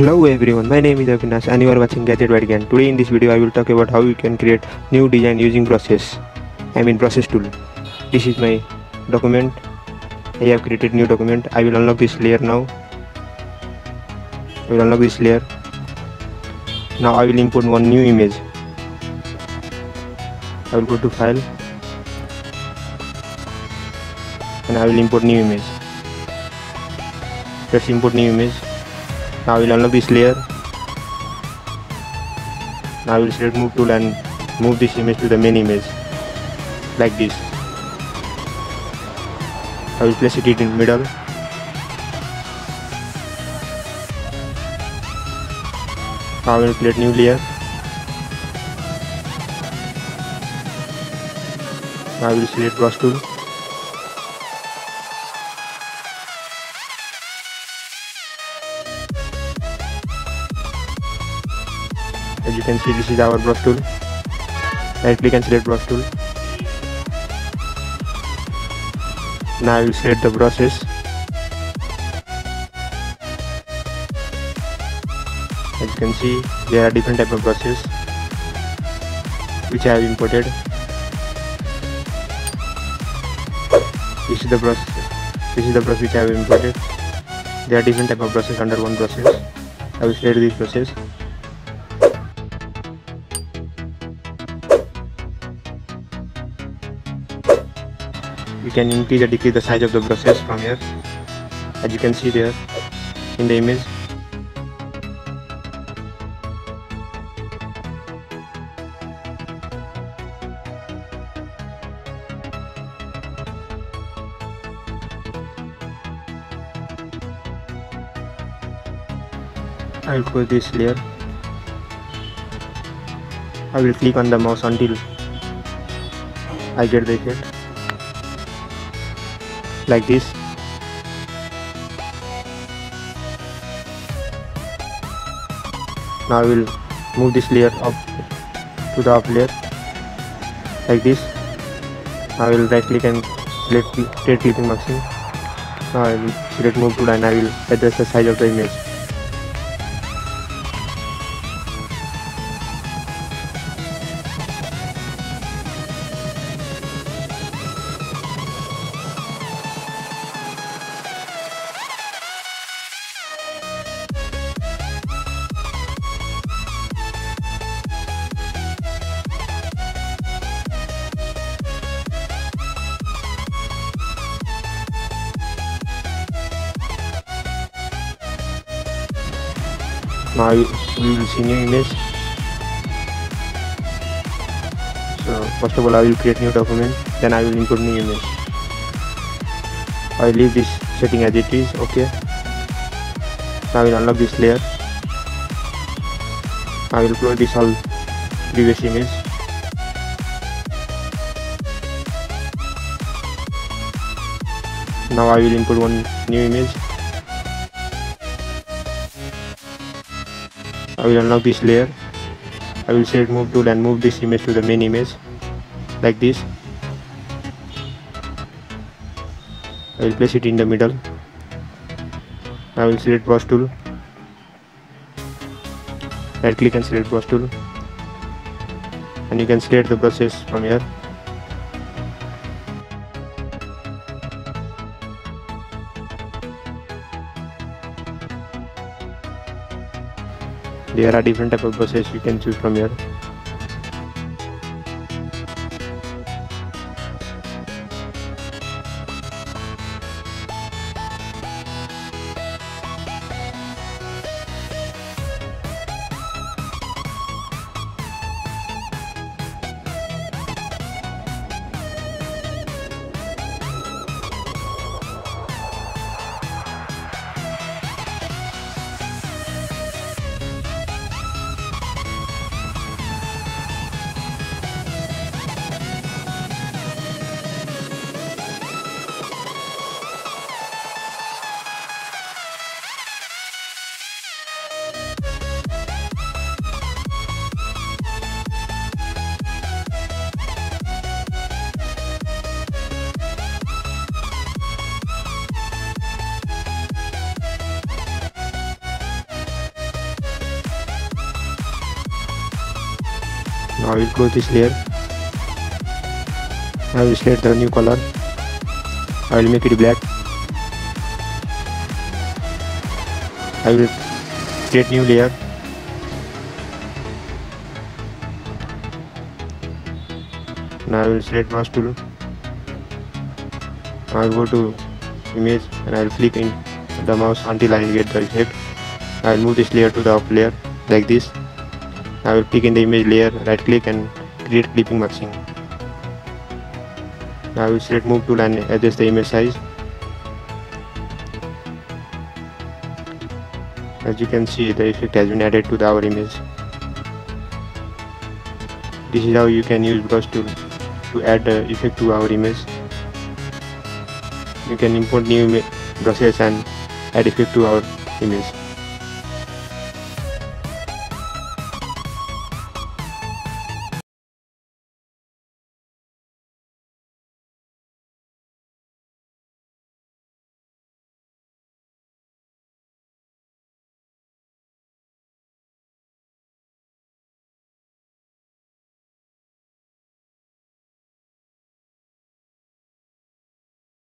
Hello everyone, my name is Avinash and you are watching Geeks Redefined. Today in this video I will talk about how you can create new design using brushes. I mean brushes tool. This is my document. I have created new document. I will unlock this layer now. I will unlock this layer. Now I will import one new image. I will go to file and I will import new image. Let's import new image now I will unlock this layer now I will select move tool and move this image to the main image like this. I will place it in middle. Now I will create new layer now I will select brush tool you can see this is our brush tool. Right click and select brush tool. Now will select the brushes. As you can see there are different type of brushes which I have imported. This is the brush this is the brush which I have imported. There are different type of brushes under one brushes. I will select these brushes you can increase or decrease the size of the brushes from here. As you can see there in the image. I will close this layer. I will click on the mouse until I get the effect like this. Now I will move this layer up to the up layer like this. I will right click and select create clipping maximum now I will select move tool and I will adjust the size of the image now we will see new image so first of all I will create new document then I will input new image I leave this setting as it is okay now I will unlock this layer I will close this all previous image now I will input one new image I will unlock this layer. I will select move tool and move this image to the main image like this. I will place it in the middle. I will select brush tool. Right click and select brush tool. And you can select the brushes from here there are different type of brushes you can choose from here I will close this layer? I will select the new color. I will make it black. I will create new layer. Now I will select mouse tool. I will go to image and I will click in the mouse until I get the effect. I will move this layer to the up layer like this I will click in the image layer right click and create clipping matching now I will select move tool and adjust the image size. As you can see the effect has been added to our image. This is how you can use brush tool to add the effect to our image. You can import new brushes and add effect to our image